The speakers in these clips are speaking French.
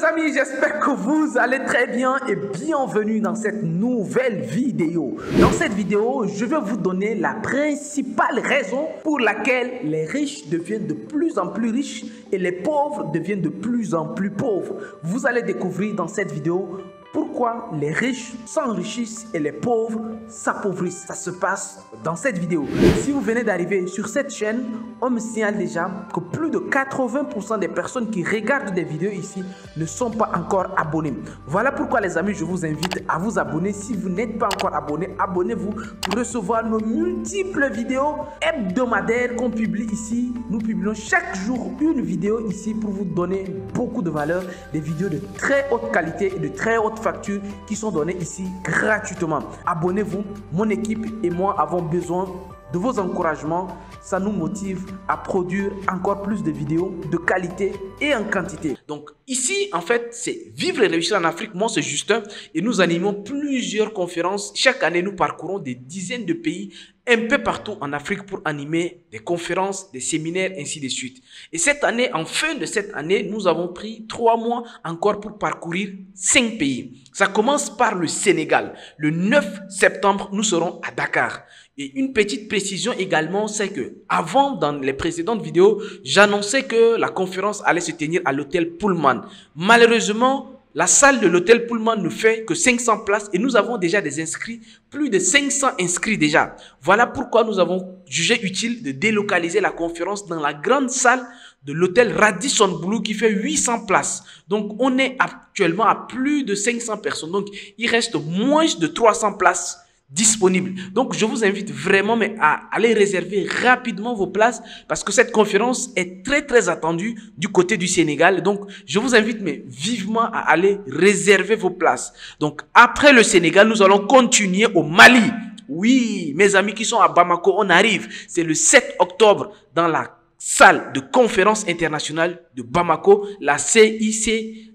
les amis, j'espère que vous allez très bien et bienvenue dans cette nouvelle vidéo. Dans cette vidéo, je vais vous donner la principale raison pour laquelle les riches deviennent de plus en plus riches et les pauvres deviennent de plus en plus pauvres. Vous allez découvrir dans cette vidéo pourquoi les riches s'enrichissent et les pauvres s'appauvrissent? Ça se passe dans cette vidéo. Si vous venez d'arriver sur cette chaîne, on me signale déjà que plus de 80% des personnes qui regardent des vidéos ici ne sont pas encore abonnés. Voilà pourquoi les amis, je vous invite à vous abonner. Si vous n'êtes pas encore abonné, abonnez-vous pour recevoir nos multiples vidéos hebdomadaires qu'on publie ici. Nous publions chaque jour une vidéo ici pour vous donner beaucoup de valeur, des vidéos de très haute qualité et de très haute factures qui sont données ici gratuitement. Abonnez-vous, mon équipe et moi avons besoin de vos encouragements. Ça nous motive à produire encore plus de vidéos de qualité et en quantité. Donc ici, en fait, c'est Vivre et réussir en Afrique. Moi, c'est Justin et nous animons plusieurs conférences. Chaque année, nous parcourons des dizaines de pays un peu partout en Afrique pour animer des conférences, des séminaires, ainsi de suite. Et cette année, en fin de cette année, nous avons pris trois mois encore pour parcourir cinq pays. Ça commence par le Sénégal. Le 9 septembre, nous serons à Dakar. Et une petite précision également, c'est que avant, dans les précédentes vidéos, j'annonçais que la conférence allait se tenir à l'hôtel Pullman. Malheureusement, la salle de l'hôtel Pullman ne fait que 500 places et nous avons déjà des inscrits, plus de 500 inscrits déjà. Voilà pourquoi nous avons jugé utile de délocaliser la conférence dans la grande salle de l'hôtel Radisson Blue qui fait 800 places. Donc on est actuellement à plus de 500 personnes. Donc il reste moins de 300 places disponible. Donc, je vous invite vraiment mais à aller réserver rapidement vos places parce que cette conférence est très, très attendue du côté du Sénégal. Donc, je vous invite mais vivement à aller réserver vos places. Donc, après le Sénégal, nous allons continuer au Mali. Oui, mes amis qui sont à Bamako, on arrive. C'est le 7 octobre dans la salle de conférence internationale de Bamako, la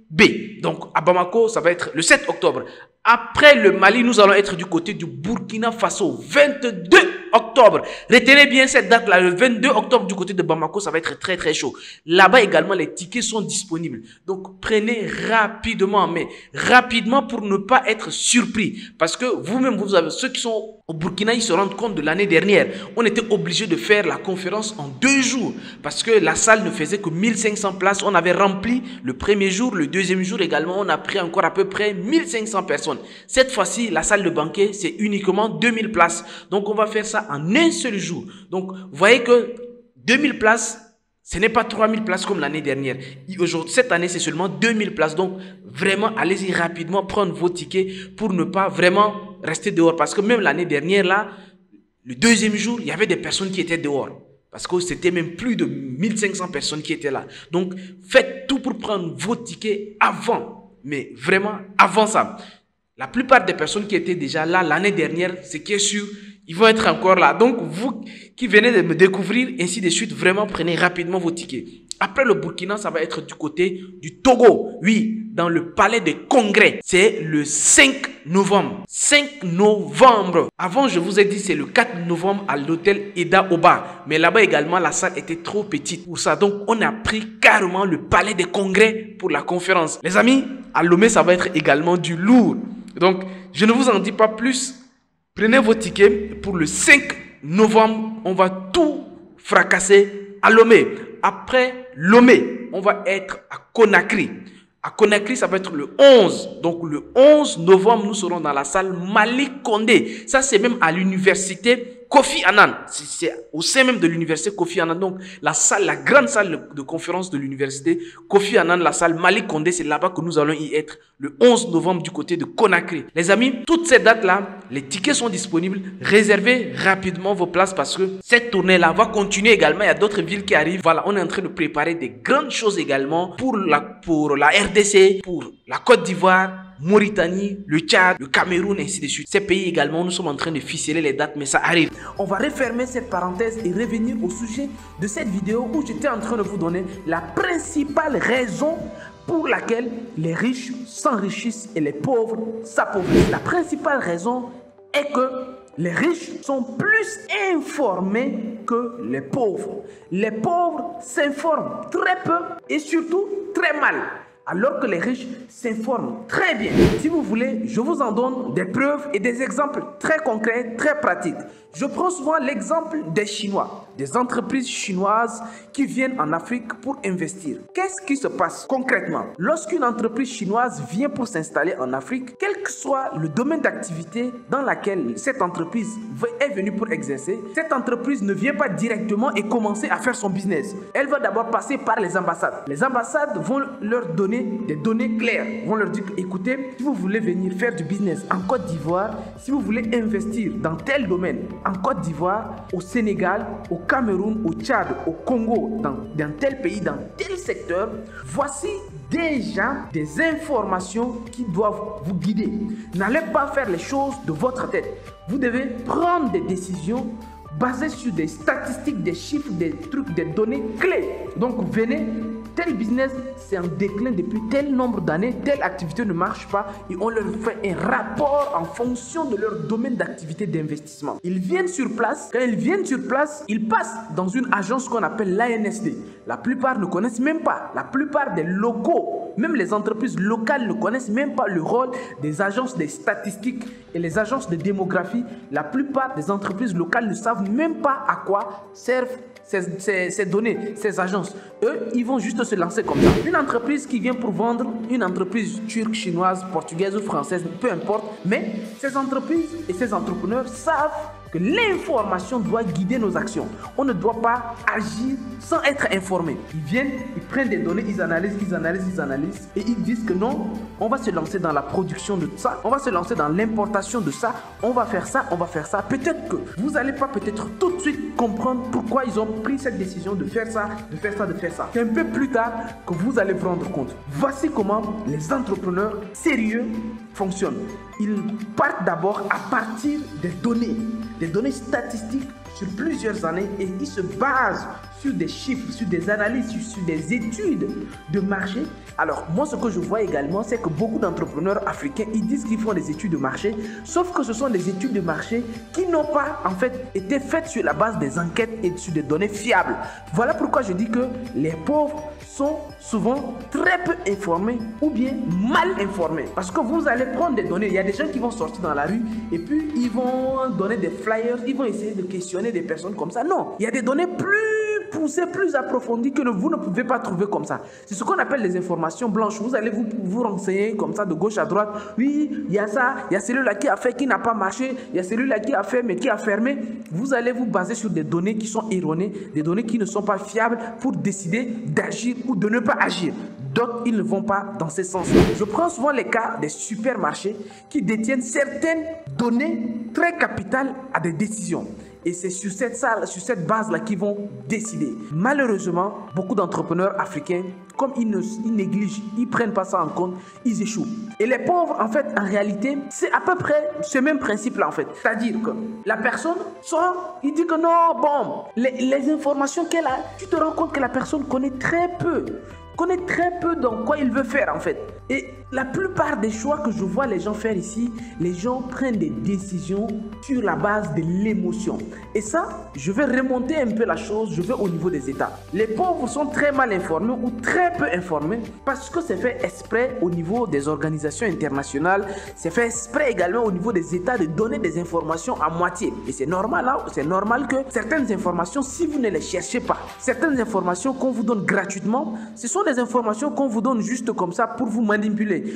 CICB. Donc, à Bamako, ça va être le 7 octobre. Après le Mali, nous allons être du côté du Burkina Faso. 22 octobre. Retenez bien cette date-là, le 22 octobre du côté de Bamako, ça va être très très chaud. Là-bas également, les tickets sont disponibles. Donc prenez rapidement, mais rapidement pour ne pas être surpris. Parce que vous-même, vous avez ceux qui sont au Burkina, ils se rendent compte de l'année dernière. On était obligé de faire la conférence en deux jours parce que la salle ne faisait que 1500 places. On avait rempli le premier jour, le deuxième jour également, on a pris encore à peu près 1500 personnes. Cette fois-ci, la salle de banquet, c'est uniquement 2000 places. Donc on va faire ça en un seul jour. Donc, vous voyez que 2000 places, ce n'est pas 3000 places comme l'année dernière. Cette année, c'est seulement 2000 places. Donc, vraiment, allez-y rapidement prendre vos tickets pour ne pas vraiment rester dehors. Parce que même l'année dernière, là, le deuxième jour, il y avait des personnes qui étaient dehors. Parce que c'était même plus de 1500 personnes qui étaient là. Donc, faites tout pour prendre vos tickets avant. Mais vraiment, avant ça. La plupart des personnes qui étaient déjà là l'année dernière, ce qui est sûr, ils vont être encore là. Donc, vous qui venez de me découvrir, ainsi de suite, vraiment prenez rapidement vos tickets. Après le Burkina, ça va être du côté du Togo. Oui, dans le palais des congrès. C'est le 5 novembre. 5 novembre. Avant, je vous ai dit, c'est le 4 novembre à l'hôtel Eda Oba. Mais là-bas également, la salle était trop petite pour ça. Donc, on a pris carrément le palais des congrès pour la conférence. Les amis, à Lomé, ça va être également du lourd. Donc, je ne vous en dis pas plus. Prenez vos tickets pour le 5 novembre. On va tout fracasser à Lomé. Après Lomé, on va être à Conakry. À Conakry, ça va être le 11. Donc le 11 novembre, nous serons dans la salle Malik Condé. Ça, c'est même à l'université Kofi Annan. C'est au sein même de l'université Kofi Annan. Donc, la salle, la grande salle de conférence de l'université Kofi Annan, la salle Malik Condé, c'est là-bas que nous allons y être le 11 novembre du côté de Conakry. Les amis, toutes ces dates-là, les tickets sont disponibles. Réservez rapidement vos places parce que cette tournée-là va continuer également. Il y a d'autres villes qui arrivent. Voilà, on est en train de préparer des grandes choses également pour la, pour la RDC, pour la Côte d'Ivoire, Mauritanie, le Tchad, le Cameroun, ainsi de suite. Ces pays également, nous sommes en train de ficeler les dates, mais ça arrive. On va refermer cette parenthèse et revenir au sujet de cette vidéo où j'étais en train de vous donner la principale raison pour laquelle les riches s'enrichissent et les pauvres s'appauvrissent. La principale raison est que les riches sont plus informés que les pauvres. Les pauvres s'informent très peu et surtout très mal. Alors que les riches s'informent très bien. Si vous voulez, je vous en donne des preuves et des exemples très concrets, très pratiques. Je prends souvent l'exemple des Chinois, des entreprises chinoises qui viennent en Afrique pour investir. Qu'est-ce qui se passe concrètement? Lorsqu'une entreprise chinoise vient pour s'installer en Afrique, quel que soit le domaine d'activité dans lequel cette entreprise est venue pour exercer, cette entreprise ne vient pas directement et commencer à faire son business. Elle va d'abord passer par les ambassades. Les ambassades vont leur donner des données claires, vont leur dire écoutez, si vous voulez venir faire du business en Côte d'Ivoire, si vous voulez investir dans tel domaine, en Côte d'Ivoire, au Sénégal, au Cameroun, au Tchad, au Congo, dans, dans tel pays, dans tel secteur, voici déjà des informations qui doivent vous guider. N'allez pas faire les choses de votre tête. Vous devez prendre des décisions basées sur des statistiques, des chiffres, des trucs, des données clés. Donc venez tel business c'est en déclin depuis tel nombre d'années, telle activité ne marche pas et on leur fait un rapport en fonction de leur domaine d'activité d'investissement. Ils viennent sur place, quand ils viennent sur place, ils passent dans une agence qu'on appelle l'ANSD. La plupart ne connaissent même pas, la plupart des locaux, même les entreprises locales ne connaissent même pas le rôle des agences des statistiques et les agences de démographie. La plupart des entreprises locales ne savent même pas à quoi servent ces, données, ces agences. Eux, ils vont juste se lancer comme ça. Une entreprise qui vient pour vendre, une entreprise turque, chinoise, portugaise ou française, peu importe, mais ces entreprises et ces entrepreneurs savent l'information doit guider nos actions. On ne doit pas agir sans être informé. Ils viennent, ils prennent des données, ils analysent, ils analysent, ils analysent et ils disent que non, on va se lancer dans la production de ça, on va se lancer dans l'importation de ça, on va faire ça, on va faire ça. Peut-être que vous n'allez pas peut-être tout de suite comprendre pourquoi ils ont pris cette décision de faire ça, de faire ça, de faire ça. C'est un peu plus tard que vous allez vous rendre compte. Voici comment les entrepreneurs sérieux fonctionnent. Ils partent d'abord à partir des données, des données statistiques sur plusieurs années et ils se basent sur des chiffres, sur des analyses, sur, des études de marché. Alors moi ce que je vois également c'est que beaucoup d'entrepreneurs africains ils disent qu'ils font des études de marché sauf que ce sont des études de marché qui n'ont pas en fait été faites sur la base des enquêtes et sur des données fiables. Voilà pourquoi je dis que les pauvres sont souvent très peu informés ou bien mal informés. Parce que vous allez prendre des données, il y a des gens qui vont sortir dans la rue et puis ils vont donner des flyers, ils vont essayer de questionner des personnes comme ça. Non, il y a des données plus poussées, plus approfondies que vous ne pouvez pas trouver comme ça. C'est ce qu'on appelle les informations blanches. Vous allez vous, renseigner comme ça de gauche à droite. Oui, il y a ça, il y a celui-là qui a fait, qui n'a pas marché, il y a celui-là qui a fait, mais qui a fermé. Vous allez vous baser sur des données qui sont erronées, des données qui ne sont pas fiables pour décider d'agir ou de ne pas agir. D'autres, ils ne vont pas dans ce sens. Je prends souvent les cas des supermarchés qui détiennent certaines données très capitales à des décisions. Et c'est sur cette salle, sur cette base-là qu'ils vont décider. Malheureusement, beaucoup d'entrepreneurs africains, comme ils, ne, ils négligent, ils prennent pas ça en compte, ils échouent. Et les pauvres, en fait, en réalité, c'est à peu près ce même principe-là, en fait. C'est-à-dire que la personne, soit il dit que non, bon, les informations qu'elle a, tu te rends compte que la personne connaît très peu connaît très peu dans quoi il veut faire en fait. Et la plupart des choix que je vois les gens faire ici, les gens prennent des décisions sur la base de l'émotion. Et ça, je vais remonter un peu la chose, je vais au niveau des États. Les pauvres sont très mal informés ou très peu informés parce que c'est fait exprès au niveau des organisations internationales, c'est fait exprès également au niveau des États de donner des informations à moitié. Et c'est normal, hein, c'est normal que certaines informations, si vous ne les cherchez pas, certaines informations qu'on vous donne gratuitement, ce sont des informations qu'on vous donne juste comme ça pour vous manipuler.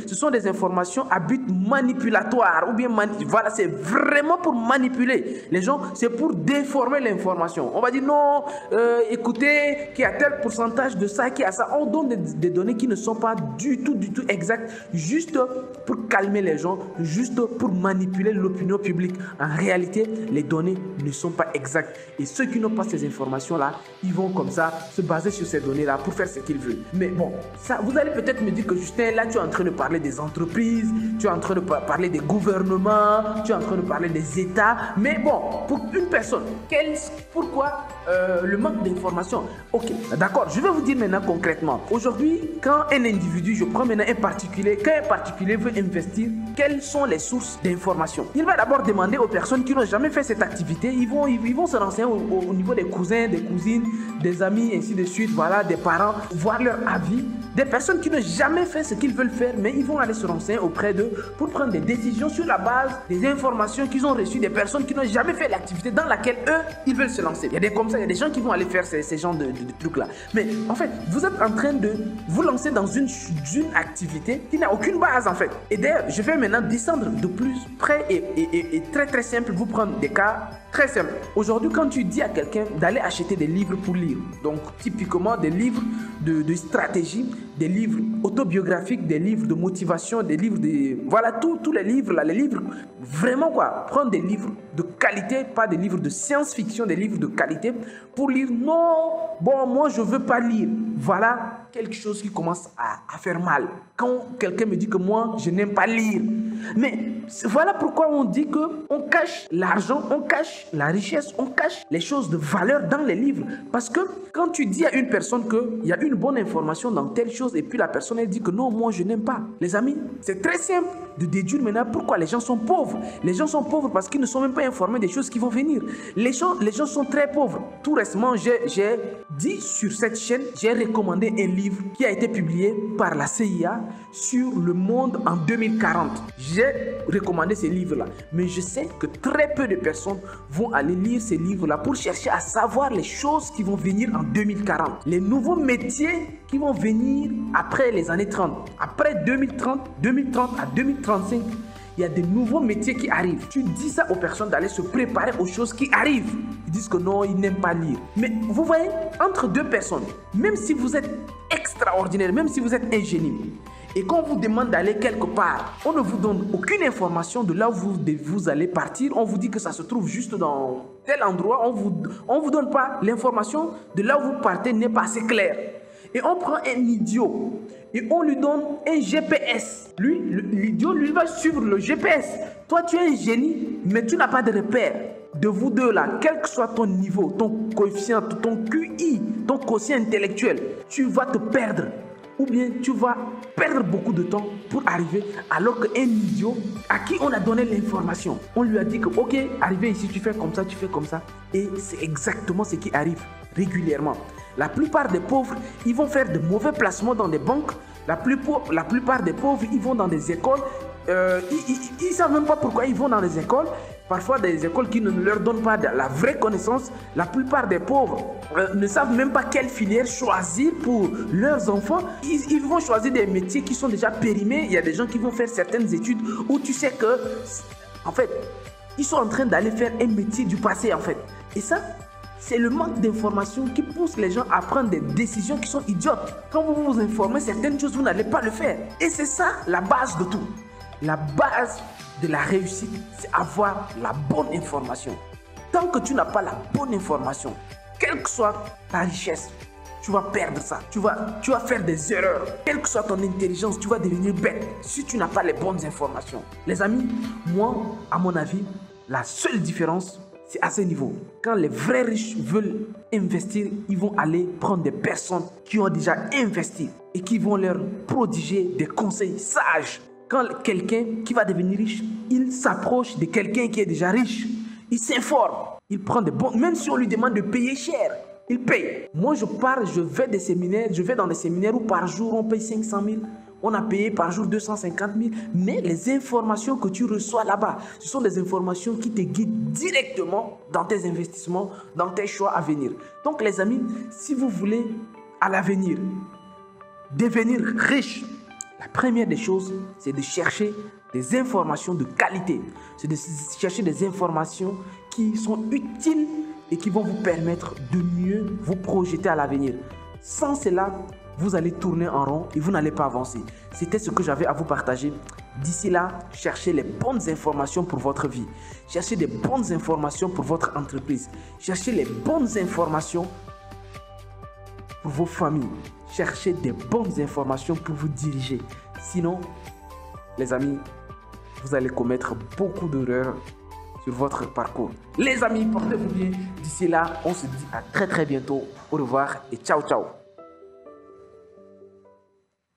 Ce sont des informations à but manipulatoire ou bien voilà, c'est vraiment pour manipuler les gens, c'est pour déformer l'information. On va dire non, euh, écoutez, qu'il y a tel pourcentage de ça, qui a ça. On donne des, données qui ne sont pas du tout, du tout exactes, juste pour calmer les gens, juste pour manipuler l'opinion publique. En réalité, les données ne sont pas exactes. Et ceux qui n'ont pas ces informations-là, ils vont comme ça se baser sur ces données-là pour faire ce qu'ils veulent. Mais bon, ça, vous allez peut-être me dire que Justin, là, tu es en train de parler des entreprises, tu es en train de parler des gouvernements, tu es en train de parler des États. Mais bon, pour une personne, quel, pourquoi euh, le manque d'information. Ok, d'accord, je vais vous dire maintenant concrètement. Aujourd'hui, quand un individu, je prends maintenant un particulier, quand un particulier veut investir, quelles sont les sources d'information? Il va d'abord demander aux personnes qui n'ont jamais fait cette activité, ils vont, ils, vont se renseigner au, niveau des cousins, des cousines, des amis, ainsi de suite, voilà, des parents, voir leur avis des personnes qui n'ont jamais fait ce qu'ils veulent faire, mais ils vont aller se renseigner auprès d'eux pour prendre des décisions sur la base des informations qu'ils ont reçues des personnes qui n'ont jamais fait l'activité dans laquelle eux, ils veulent se lancer. Il y a des comme ça, il y a des gens qui vont aller faire ces, ces genres de, trucs-là. Mais en fait, vous êtes en train de vous lancer dans une, une activité qui n'a aucune base en fait. Et d'ailleurs, je vais maintenant descendre de plus près et, et, et très très simple, vous prendre des cas Très simple. Aujourd'hui, quand tu dis à quelqu'un d'aller acheter des livres pour lire, donc typiquement des livres de, de, stratégie, des livres autobiographiques, des livres de motivation, des livres de... Voilà, tous les livres, là, les livres, vraiment quoi, prendre des livres de qualité, pas des livres de science-fiction, des livres de qualité pour lire. Non, bon, moi, je veux pas lire. Voilà quelque chose qui commence à, à faire mal. Quand quelqu'un me dit que moi, je n'aime pas lire. Mais voilà pourquoi on dit que on cache l'argent, on cache la richesse, on cache les choses de valeur dans les livres. Parce que quand tu dis à une personne qu'il y a une bonne information dans telle chose et puis la personne elle dit que non, moi je n'aime pas. Les amis, c'est très simple de déduire maintenant pourquoi les gens sont pauvres. Les gens sont pauvres parce qu'ils ne sont même pas informés des choses qui vont venir. Les gens, les gens sont très pauvres. Tout récemment, j'ai dit sur cette chaîne, j'ai recommandé un livre qui a été publié par la CIA sur le monde en 2040. J'ai recommandé ce livre-là. Mais je sais que très peu de personnes vont aller lire ces livres-là pour chercher à savoir les choses qui vont venir en 2040. Les nouveaux métiers qui vont venir après les années 30. Après 2030, 2030 à 2035, il y a des nouveaux métiers qui arrivent. Tu dis ça aux personnes d'aller se préparer aux choses qui arrivent. Ils disent que non, ils n'aiment pas lire. Mais vous voyez, entre deux personnes, même si vous êtes extraordinaire, même si vous êtes ingénieux, et qu'on vous demande d'aller quelque part, on ne vous donne aucune information de là où vous, allez partir. On vous dit que ça se trouve juste dans tel endroit. On vous, on vous donne pas l'information de là où vous partez n'est pas assez clair. Et on prend un idiot et on lui donne un GPS. Lui, l'idiot, lui va suivre le GPS. Toi, tu es un génie, mais tu n'as pas de repère. De vous deux là, quel que soit ton niveau, ton coefficient, ton QI, ton quotient intellectuel, tu vas te perdre ou bien tu vas perdre beaucoup de temps pour arriver alors qu'un idiot à qui on a donné l'information, on lui a dit que ok, arrivé ici, tu fais comme ça, tu fais comme ça. Et c'est exactement ce qui arrive régulièrement. La plupart des pauvres, ils vont faire de mauvais placements dans des banques. La, la plupart des pauvres, ils vont dans des écoles. Euh, ils ne savent même pas pourquoi ils vont dans les écoles parfois des écoles qui ne leur donnent pas la vraie connaissance. La plupart des pauvres euh, ne savent même pas quelle filière choisir pour leurs enfants. Ils, vont choisir des métiers qui sont déjà périmés. Il y a des gens qui vont faire certaines études où tu sais que, en fait, ils sont en train d'aller faire un métier du passé, en fait. Et ça, c'est le manque d'information qui pousse les gens à prendre des décisions qui sont idiotes. Quand vous vous informez certaines choses, vous n'allez pas le faire. Et c'est ça la base de tout. La base de la réussite, c'est avoir la bonne information. Tant que tu n'as pas la bonne information, quelle que soit ta richesse, tu vas perdre ça. Tu vas, tu vas faire des erreurs. Quelle que soit ton intelligence, tu vas devenir bête si tu n'as pas les bonnes informations. Les amis, moi, à mon avis, la seule différence, c'est à ce niveau. Quand les vrais riches veulent investir, ils vont aller prendre des personnes qui ont déjà investi et qui vont leur prodiger des conseils sages quand quelqu'un qui va devenir riche, il s'approche de quelqu'un qui est déjà riche. Il s'informe. Il prend des bons. Même si on lui demande de payer cher, il paye. Moi, je pars, je vais des séminaires, je vais dans des séminaires où par jour on paye 500 000. On a payé par jour 250 000. Mais les informations que tu reçois là-bas, ce sont des informations qui te guident directement dans tes investissements, dans tes choix à venir. Donc, les amis, si vous voulez à l'avenir devenir riche, la première des choses, c'est de chercher des informations de qualité. C'est de chercher des informations qui sont utiles et qui vont vous permettre de mieux vous projeter à l'avenir. Sans cela, vous allez tourner en rond et vous n'allez pas avancer. C'était ce que j'avais à vous partager. D'ici là, cherchez les bonnes informations pour votre vie. Cherchez des bonnes informations pour votre entreprise. Cherchez les bonnes informations pour vos familles cherchez des bonnes informations pour vous diriger. Sinon, les amis, vous allez commettre beaucoup d'erreurs sur votre parcours. Les amis, portez-vous bien. D'ici là, on se dit à très très bientôt. Au revoir et ciao ciao.